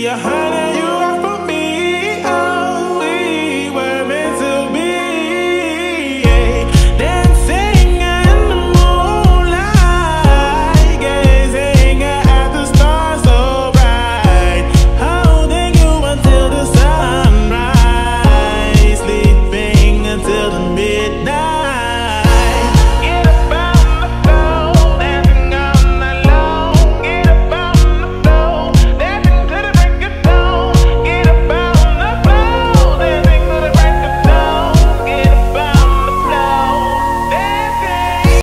Your heart